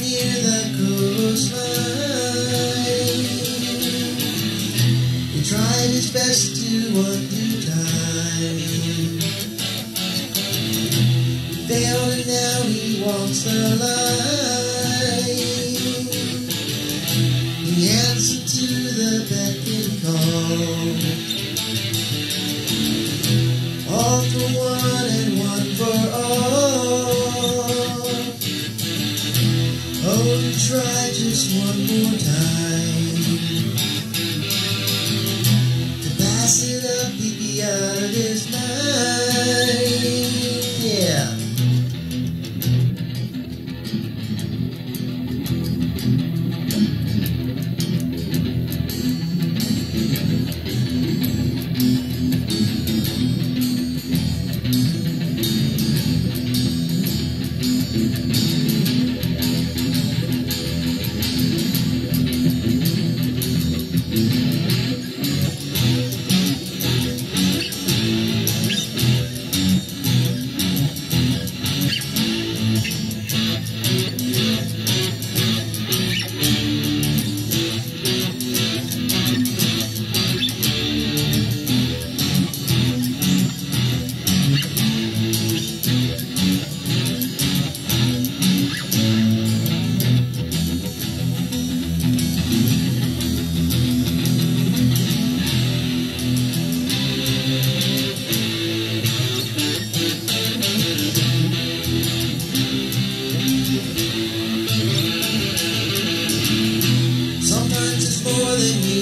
near the coastline. He tried his best to time. He failed and now he walks the line. To the beck call. All for one one one more time.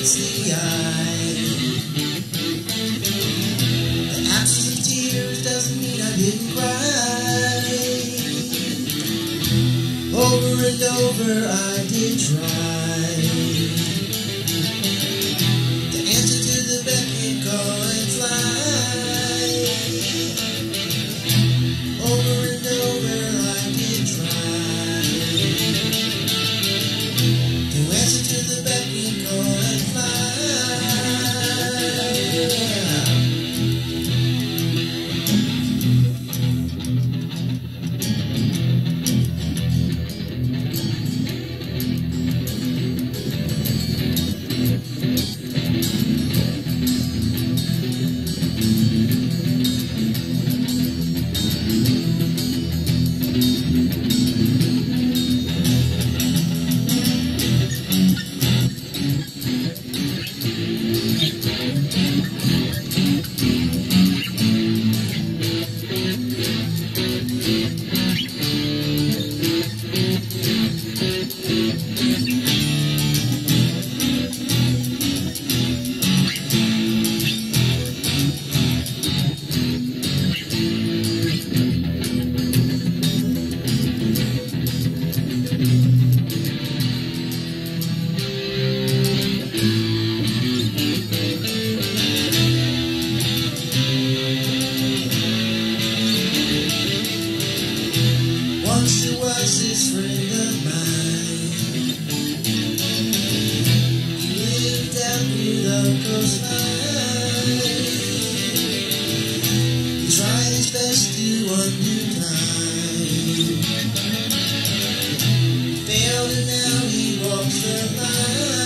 Eye. The absence of tears doesn't mean I didn't cry. Over and over I did try. Now he walks the line.